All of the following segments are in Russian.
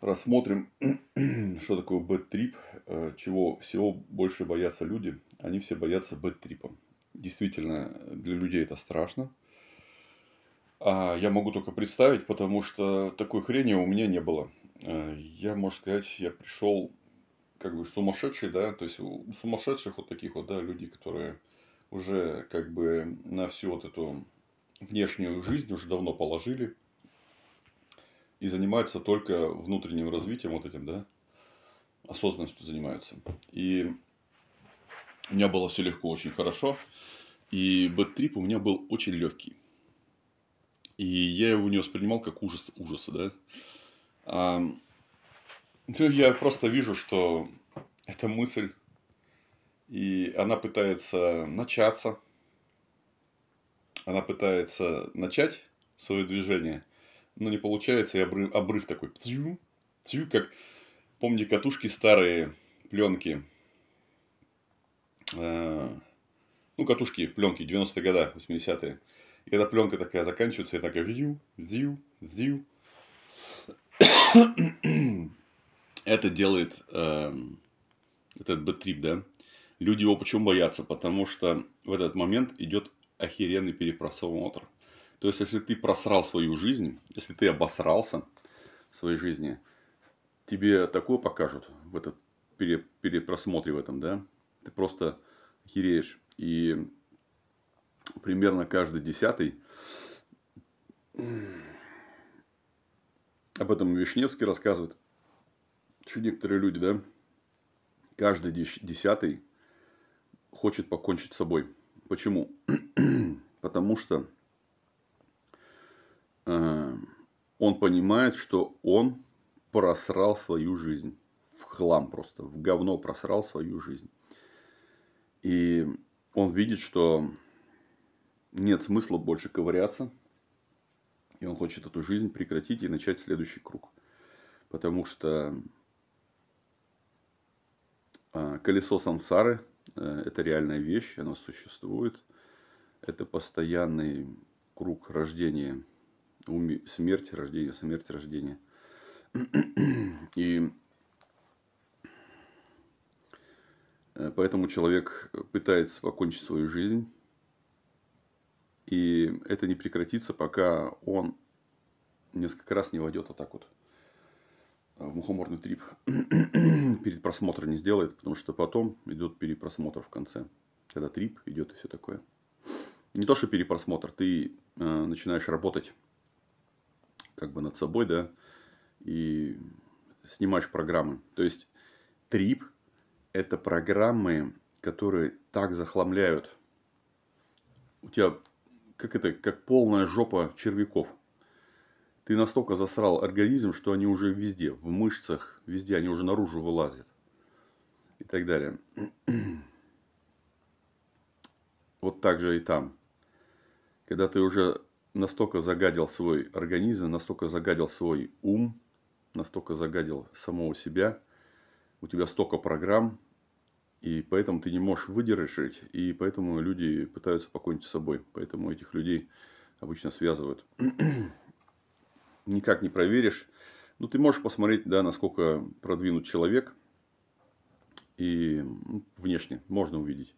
рассмотрим, что такое бэт-трип, э, чего всего больше боятся люди. Они все боятся бэт-трипа. Действительно, для людей это страшно. А я могу только представить, потому что такой хрени у меня не было. Э, я, можно сказать, я пришел как бы сумасшедший, да, то есть у сумасшедших вот таких вот, да, людей, которые уже как бы на всю вот эту внешнюю жизнь уже давно положили и занимаются только внутренним развитием вот этим, да, осознанностью занимаются. И у меня было все легко, очень хорошо. И бэт-трип у меня был очень легкий. И я его не воспринимал как ужас ужаса, да. А, ну, я просто вижу, что эта мысль, и она пытается начаться, она пытается начать свое движение, но не получается, и обрыв, обрыв такой, тю, тю, как, помни, катушки старые, пленки, э, ну, катушки, пленки, 90-е годы, 80-е. И когда пленка такая заканчивается, и такая вью, вью, вью. Это делает э, этот бэттрип, да. Люди его почему боятся? Потому что в этот момент идет охеренный перепросмотр. То есть, если ты просрал свою жизнь, если ты обосрался в своей жизни, тебе такое покажут в этот пере, перепросмотре в этом, да? Ты просто охереешь. И примерно каждый десятый об этом Вишневский рассказывает. Еще некоторые люди, да, каждый десятый хочет покончить с собой. Почему? Потому что он понимает, что он просрал свою жизнь. В хлам просто, в говно просрал свою жизнь. И он видит, что нет смысла больше ковыряться. И он хочет эту жизнь прекратить и начать следующий круг. Потому что э, колесо сансары Э, это реальная вещь, она существует. Это постоянный круг рождения, смерти, рождения, смерти, рождения. И э, поэтому человек пытается покончить свою жизнь. И это не прекратится, пока он несколько раз не войдет вот так вот в мухоморный трип перед просмотром не сделает, потому что потом идет перепросмотр в конце, когда трип идет и все такое. Не то, что перепросмотр, ты э, начинаешь работать как бы над собой, да, и снимаешь программы. То есть трип это программы, которые так захламляют. У тебя как это, как полная жопа червяков ты настолько засрал организм, что они уже везде, в мышцах, везде, они уже наружу вылазят. И так далее. Вот так же и там. Когда ты уже настолько загадил свой организм, настолько загадил свой ум, настолько загадил самого себя, у тебя столько программ, и поэтому ты не можешь выдержать, и поэтому люди пытаются покончить с собой. Поэтому этих людей обычно связывают никак не проверишь. Ну, ты можешь посмотреть, да, насколько продвинут человек. И ну, внешне можно увидеть,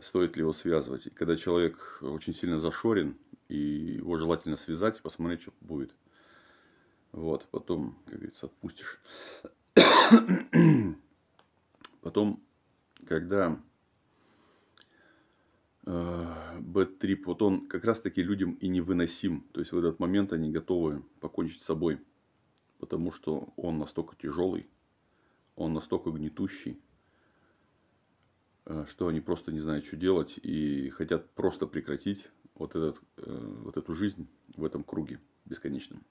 стоит ли его связывать. И когда человек очень сильно зашорен, и его желательно связать, посмотреть, что будет. Вот, потом, как говорится, отпустишь. Потом, когда бэт-трип, вот он как раз-таки людям и невыносим. То есть в этот момент они готовы покончить с собой. Потому что он настолько тяжелый, он настолько гнетущий, э, что они просто не знают, что делать и хотят просто прекратить вот, этот, э, вот эту жизнь в этом круге бесконечном.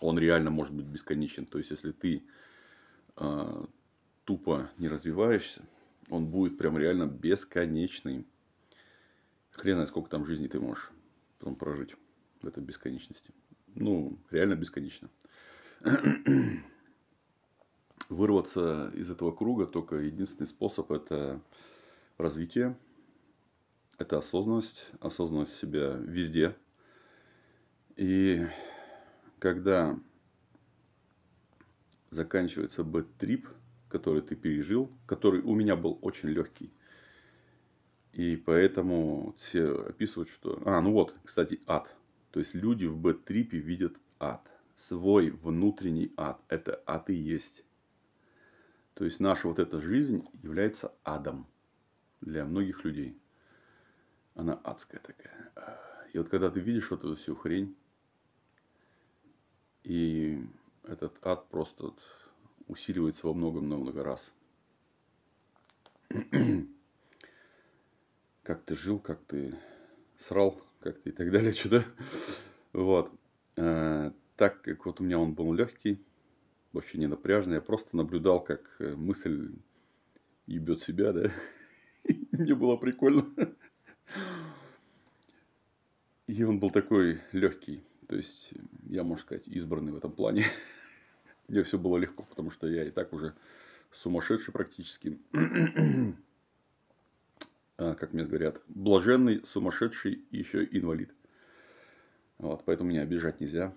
Он реально может быть бесконечен. То есть, если ты э, тупо не развиваешься, он будет прям реально бесконечный. Хрен знает, сколько там жизни ты можешь потом прожить в этой бесконечности. Ну, реально бесконечно. Вырваться из этого круга только единственный способ – это развитие, это осознанность, осознанность себя везде. И когда заканчивается бэт-трип, который ты пережил, который у меня был очень легкий. И поэтому все описывают, что... А, ну вот, кстати, ад. То есть люди в бэт-трипе видят ад. Свой внутренний ад. Это ад и есть. То есть наша вот эта жизнь является адом для многих людей. Она адская такая. И вот когда ты видишь вот эту всю хрень, и этот ад просто усиливается во много-много раз. как ты жил, как ты срал, как ты и так далее, что Вот. А, так как вот у меня он был легкий, вообще не напряжный, я просто наблюдал, как э, мысль ебет себя, да. Мне было прикольно. И он был такой легкий. То есть, я, можно сказать, избранный в этом плане. Мне все было легко, потому что я и так уже сумасшедший практически. А, как мне говорят, блаженный, сумасшедший еще инвалид. Вот, поэтому меня обижать нельзя.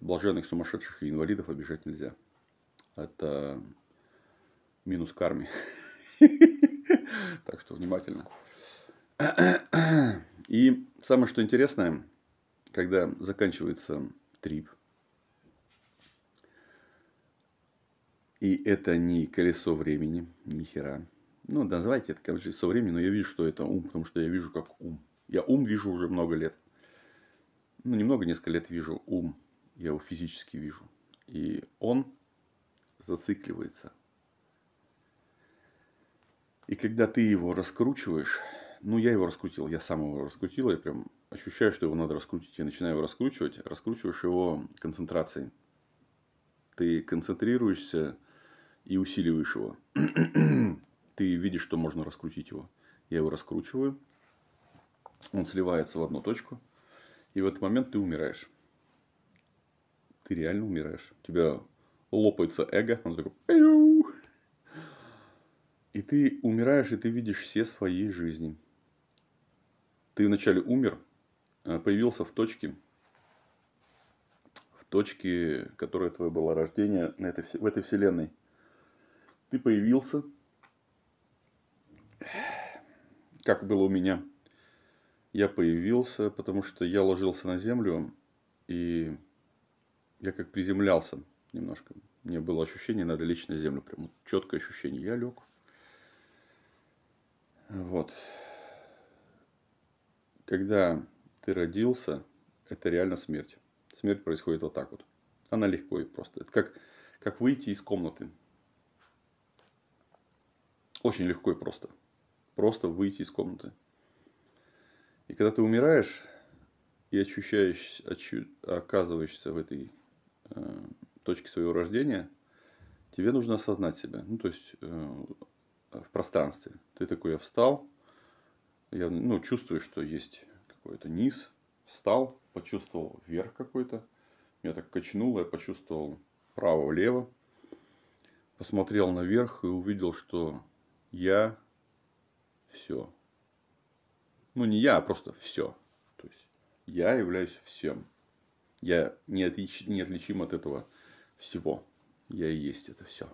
Блаженных, сумасшедших и инвалидов обижать нельзя. Это минус карме. Так что внимательно. И самое что интересное, когда заканчивается трип, и это не колесо времени, ни хера. Ну, называйте это колесо времени, но я вижу, что это ум, потому что я вижу как ум. Я ум вижу уже много лет. Ну, немного, несколько лет вижу ум. Я его физически вижу. И он зацикливается. И когда ты его раскручиваешь, ну, я его раскрутил, я сам его раскрутил, я прям ощущаю, что его надо раскрутить. Я начинаю его раскручивать, раскручиваешь его концентрацией. Ты концентрируешься и усиливаешь его. ты видишь, что можно раскрутить его. Я его раскручиваю, он сливается в одну точку, и в этот момент ты умираешь. Ты реально умираешь. У тебя лопается эго, он такой... И ты умираешь, и ты видишь все свои жизни. Ты вначале умер, а появился в точке, в точке, которая твое было рождение на этой, в этой вселенной. Ты появился – как было у меня. Я появился, потому что я ложился на землю, и я как приземлялся немножко. Мне было ощущение, надо лечь на землю. Прям четкое ощущение. Я лег. Вот. Когда ты родился, это реально смерть. Смерть происходит вот так вот. Она легко и просто. Это как, как выйти из комнаты. Очень легко и просто просто выйти из комнаты. И когда ты умираешь и ощущаешь, оказываешься в этой э, точке своего рождения, тебе нужно осознать себя. Ну, то есть, э, в пространстве. Ты такой, я встал, я ну, чувствую, что есть какой-то низ, встал, почувствовал вверх какой-то, меня так качнуло, я почувствовал право-влево, посмотрел наверх и увидел, что я все. Ну, не я, а просто все. То есть, я являюсь всем. Я не отлич, неотличим от этого всего. Я и есть это все.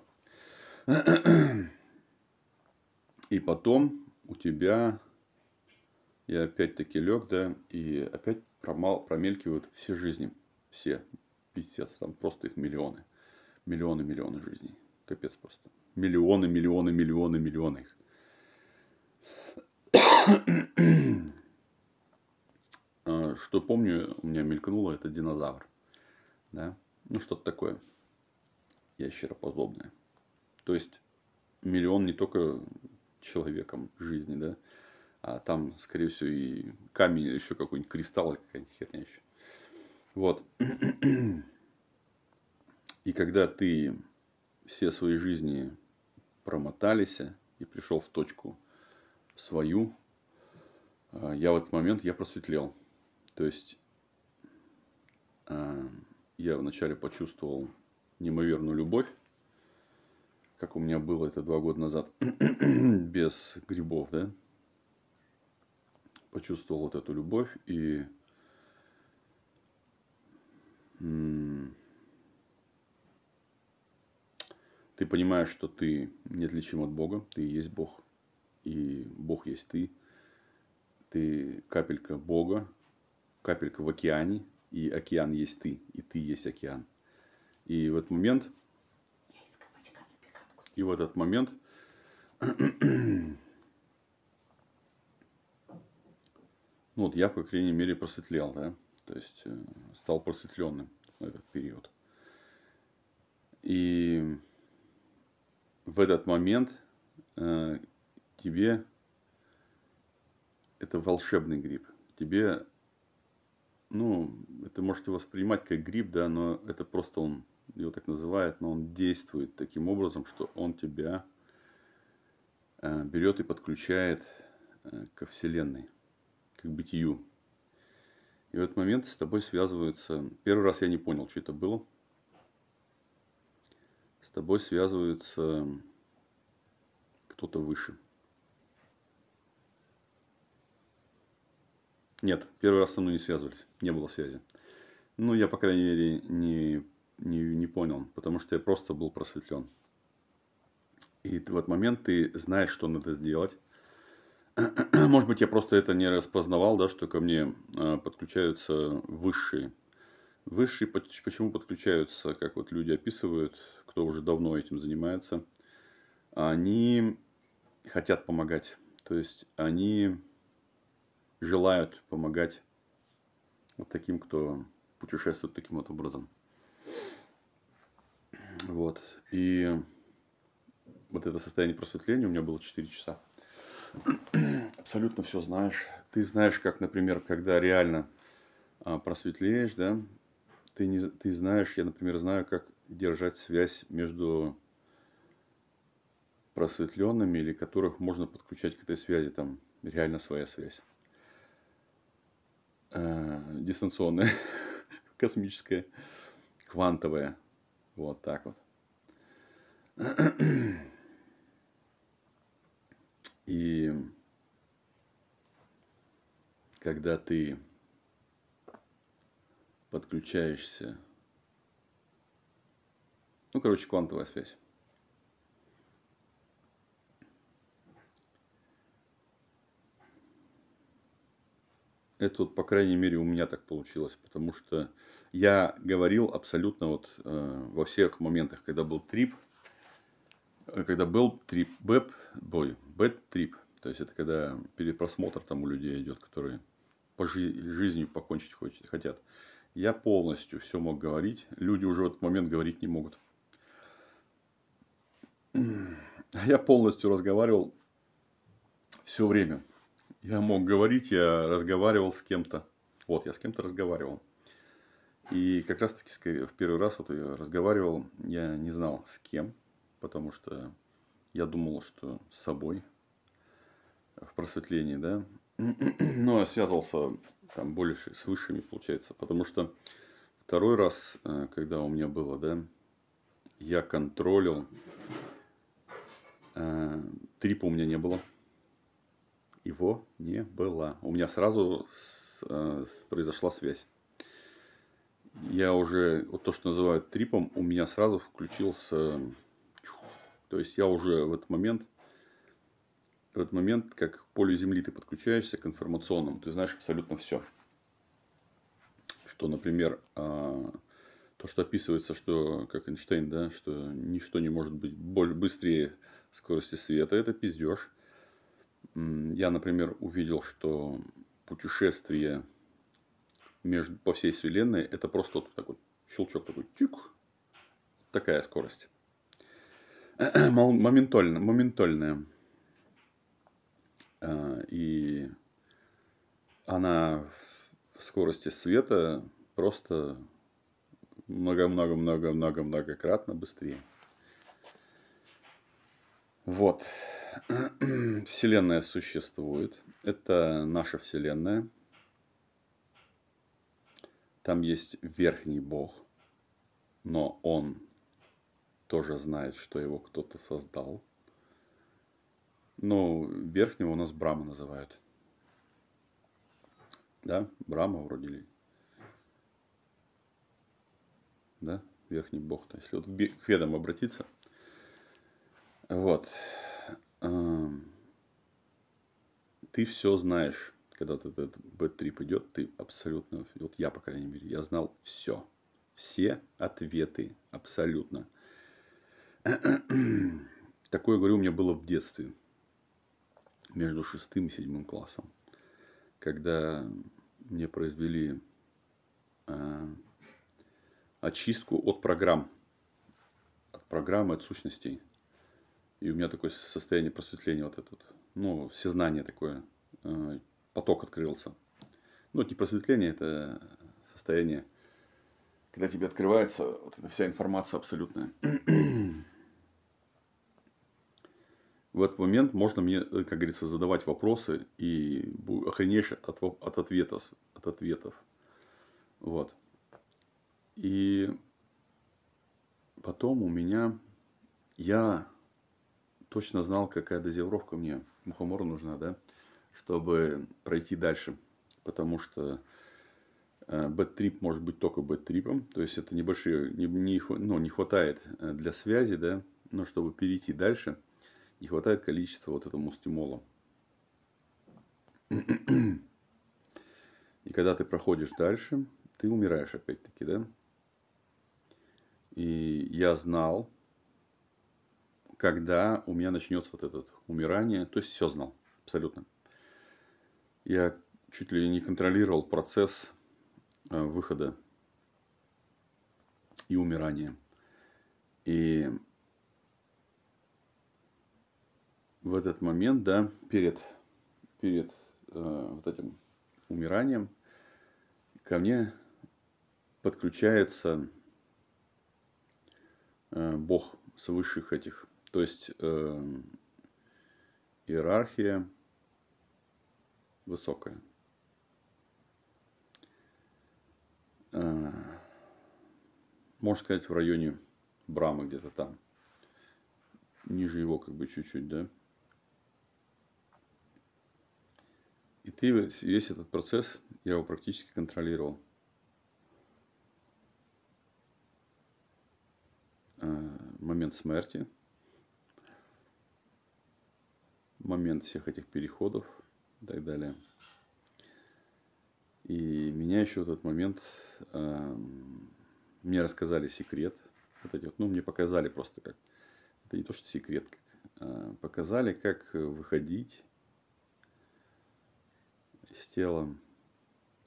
И потом у тебя, я опять-таки лег, да, и опять промал, промелькивают все жизни. Все. Пиздец, там просто их миллионы. Миллионы, миллионы жизней. Капец просто. Миллионы, миллионы, миллионы, миллионы их. А, что помню, у меня мелькнуло, это динозавр. Да? Ну, что-то такое. Ящероподобное. То есть, миллион не только человеком жизни, да, а там, скорее всего, и камень, или еще какой-нибудь кристалл, какая-нибудь херня еще. Вот. И когда ты все свои жизни промотались и пришел в точку свою, а, я в этот момент я просветлел. То есть а, я вначале почувствовал неимоверную любовь, как у меня было это два года назад, без грибов, да. Почувствовал вот эту любовь и ты понимаешь, что ты неотличим от Бога, ты и есть Бог, и Бог есть ты. Ты капелька Бога, капелька в океане, и океан есть ты, и ты есть океан. И в этот момент, и в этот момент ну вот я, по крайней мере, просветлел, да, то есть э, стал просветленным в этот период. И в этот момент э, тебе это волшебный гриб. Тебе, ну, это можете воспринимать как гриб, да, но это просто он, его так называют, но он действует таким образом, что он тебя э, берет и подключает э, ко Вселенной, к бытию. И в этот момент с тобой связываются... Первый раз я не понял, что это было. С тобой связывается кто-то выше. Нет, первый раз со мной не связывались, не было связи. Ну, я, по крайней мере, не, не, не понял, потому что я просто был просветлен. И в этот момент ты знаешь, что надо сделать. Может быть, я просто это не распознавал, да, что ко мне а, подключаются высшие. Высшие почему подключаются, как вот люди описывают, кто уже давно этим занимается. Они хотят помогать. То есть они желают помогать вот таким, кто путешествует таким вот образом. Вот. И вот это состояние просветления у меня было 4 часа. Абсолютно все знаешь. Ты знаешь, как, например, когда реально а, просветлеешь, да, ты, не, ты знаешь, я, например, знаю, как держать связь между просветленными или которых можно подключать к этой связи, там реально своя связь. Э, дистанционная, космическая, квантовая. Вот так вот. И когда ты подключаешься, ну, короче, квантовая связь. Это вот, по крайней мере, у меня так получилось, потому что я говорил абсолютно вот э, во всех моментах, когда был трип, э, когда был trip bad, бой, bad trip, то есть это когда перепросмотр там у людей идет, которые по жи- жизнью покончить хотят. Я полностью все мог говорить, люди уже в этот момент говорить не могут. Я полностью разговаривал все время. Я мог говорить, я разговаривал с кем-то. Вот, я с кем-то разговаривал. И как раз таки в первый раз вот я разговаривал, я не знал с кем, потому что я думал, что с собой в просветлении, да. Но я связывался там больше с высшими, получается, потому что второй раз, э, когда у меня было, да, я контролил, э, трипа у меня не было, его не было. У меня сразу с, э, произошла связь. Я уже, вот то, что называют трипом, у меня сразу включился... То есть, я уже в этот момент, в этот момент, как к полю Земли ты подключаешься к информационному, ты знаешь абсолютно все. Что, например, а, то, что описывается, что, как Эйнштейн, да, что ничто не может быть быстрее скорости света, это пиздеж я, например, увидел, что путешествие между, по всей Вселенной это просто вот такой щелчок такой чик, такая скорость. Моментально, моментальная. А, и она в скорости света просто много-много-много-много-многократно быстрее. Вот. Вселенная существует. Это наша Вселенная. Там есть верхний Бог, но он тоже знает, что его кто-то создал. Ну, верхнего у нас Брама называют. Да, Брама вроде ли. Да, верхний бог. То если вот к ведам обратиться, Вот. Эм, ты все знаешь, когда ты этот бэт-трип идет, ты абсолютно, вот я, по крайней мере, я знал все. Все ответы, абсолютно. Такое, говорю, у меня было в детстве, между шестым и седьмым классом, когда мне произвели э, очистку от программ, от программы, от сущностей. И у меня такое состояние просветления вот это ну, всезнание такое, э, поток открылся. Ну, это не просветление, это состояние, когда тебе открывается вот эта вся информация абсолютная. В этот момент можно мне, как говорится, задавать вопросы и охренеешь от, от, ответов, от ответов. Вот. И потом у меня я точно знал, какая дозировка мне мухомору нужна, да, чтобы пройти дальше. Потому что э, бэт-трип может быть только бэт-трипом. То есть, это небольшие, не, не, ну, не хватает э, для связи, да, но чтобы перейти дальше, не хватает количества вот этому стимола. И когда ты проходишь дальше, ты умираешь опять-таки, да? И я знал, когда у меня начнется вот это умирание, то есть все знал, абсолютно. Я чуть ли не контролировал процесс э, выхода и умирания. И в этот момент, да, перед, перед э, вот этим умиранием ко мне подключается э, Бог с высших этих то есть э, иерархия высокая. Э, можно сказать, в районе Брамы где-то там. Ниже его как бы чуть-чуть, да. И ты весь этот процесс, я его практически контролировал. Э, момент смерти – момент всех этих переходов и так далее. И меня еще в тот момент э, мне рассказали секрет. Вот эти вот, ну, мне показали просто как. Это не то, что секрет, как, э, показали, как выходить из тела,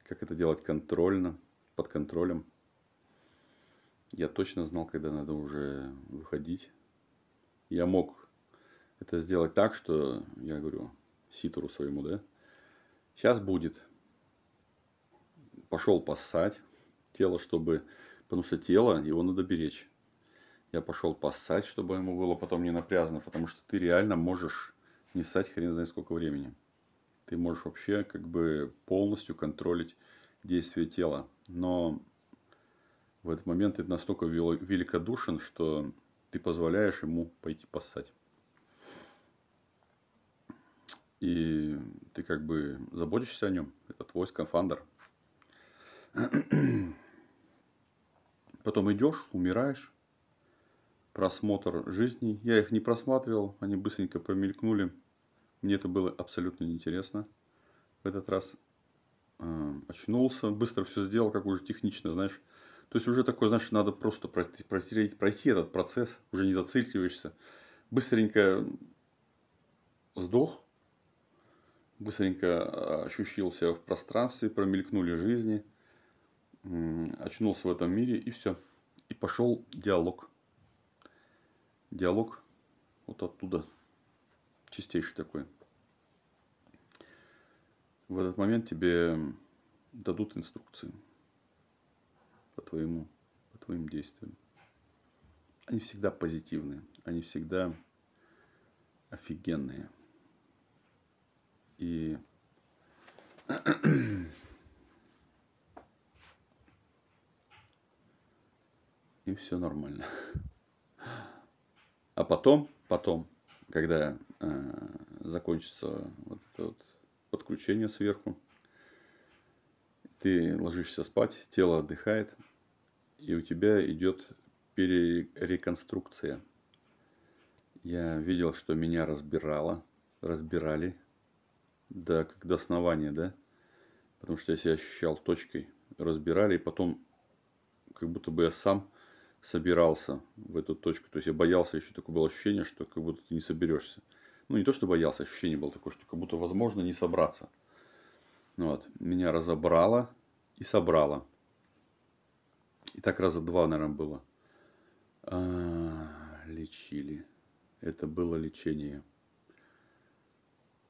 как это делать контрольно, под контролем. Я точно знал, когда надо уже выходить. Я мог это сделать так, что, я говорю, ситору своему, да, сейчас будет. Пошел поссать тело, чтобы, потому что тело, его надо беречь. Я пошел поссать, чтобы ему было потом не напряжно, потому что ты реально можешь не ссать хрен знает сколько времени. Ты можешь вообще как бы полностью контролить действие тела. Но в этот момент ты настолько великодушен, что ты позволяешь ему пойти поссать. И ты как бы заботишься о нем. Это твой скафандр. Потом идешь, умираешь. Просмотр жизни. Я их не просматривал, они быстренько промелькнули. Мне это было абсолютно неинтересно. В этот раз э, очнулся, быстро все сделал, как уже технично, знаешь. То есть уже такое, знаешь, надо просто пройти, пройти, пройти этот процесс, уже не зацикливаешься. Быстренько сдох, быстренько а, ощущился в пространстве, промелькнули жизни, очнулся в этом мире и все. И пошел диалог. Диалог вот оттуда, чистейший такой. В этот момент тебе дадут инструкции по твоему, по твоим действиям. Они всегда позитивные, они всегда офигенные. И и все нормально. А потом, потом, когда э, закончится вот это вот подключение сверху, ты ложишься спать, тело отдыхает, и у тебя идет перереконструкция. Я видел, что меня разбирало, разбирали до, как до основания, да? Потому что я себя ощущал точкой. Разбирали, и потом как будто бы я сам собирался в эту точку. То есть я боялся, еще такое было ощущение, что как будто ты не соберешься. Ну, не то, что боялся, ощущение было такое, что как будто возможно не собраться. Ну вот. Меня разобрало и собрало. И так раза два, наверное, было. А, лечили. Это было лечение.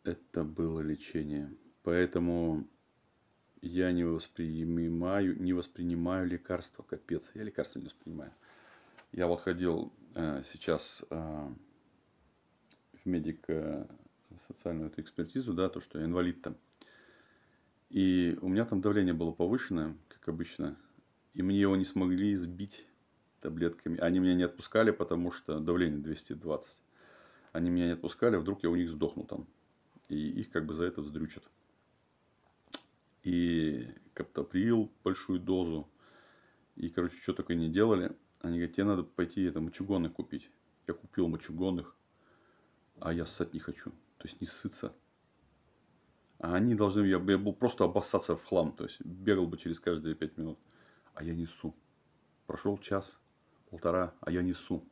Это было лечение. Поэтому я не воспринимаю, не воспринимаю лекарства. Капец, я лекарства не воспринимаю. Я вот ходил э, сейчас э, в медико-социальную эту экспертизу, да, то, что я инвалид там. И у меня там давление было повышенное, как обычно. И мне его не смогли сбить таблетками. Они меня не отпускали, потому что давление 220. Они меня не отпускали, вдруг я у них сдохну там. И их как бы за это вздрючат. И каптоприл большую дозу. И, короче, что такое не делали. Они говорят, тебе надо пойти это, мочегонных купить. Я купил мочегонных, а я ссать не хочу. То есть не сыться. А они должны, я, я был просто обоссаться в хлам. То есть бегал бы через каждые пять минут. А я несу. Прошел час, полтора, а я несу.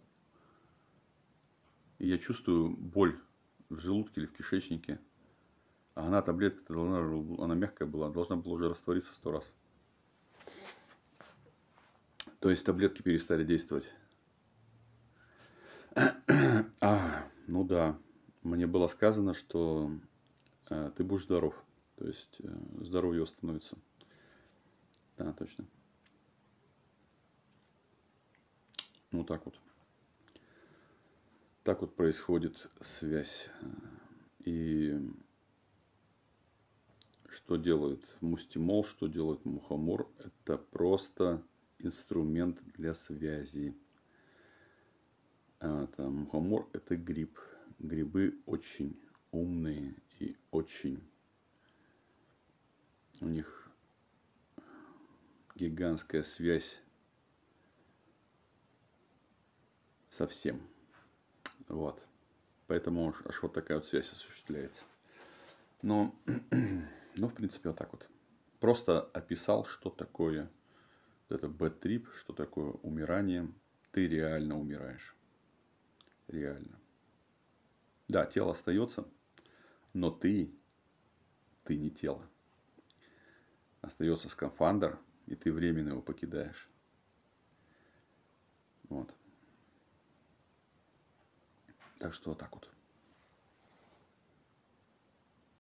И я чувствую боль в желудке или в кишечнике. А она, таблетка должна, она мягкая была, должна была уже раствориться сто раз. То есть таблетки перестали действовать. А, ну да, мне было сказано, что э, ты будешь здоров. То есть э, здоровье восстановится. Да, точно. Ну так вот. Так вот происходит связь. И что делает мустимол, что делает мухомор, это просто инструмент для связи. А, там, мухомор – это гриб. Грибы очень умные и очень... У них гигантская связь со всем. Вот. Поэтому аж вот такая вот связь осуществляется. Но, ну, в принципе, вот так вот. Просто описал, что такое это бэт-трип, что такое умирание. Ты реально умираешь. Реально. Да, тело остается, но ты, ты не тело. Остается скафандр, и ты временно его покидаешь. Вот. Так что вот так вот.